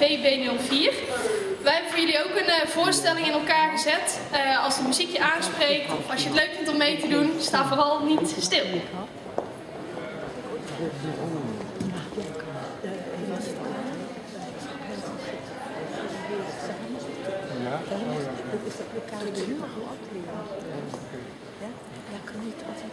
VB04. Wij hebben voor jullie ook een eh, voorstelling in elkaar gezet. Uh, als muziek je aanspreekt of als je het leuk vindt om mee te doen, sta vooral niet stil. Ja, dat is dat ja, kan niet altijd.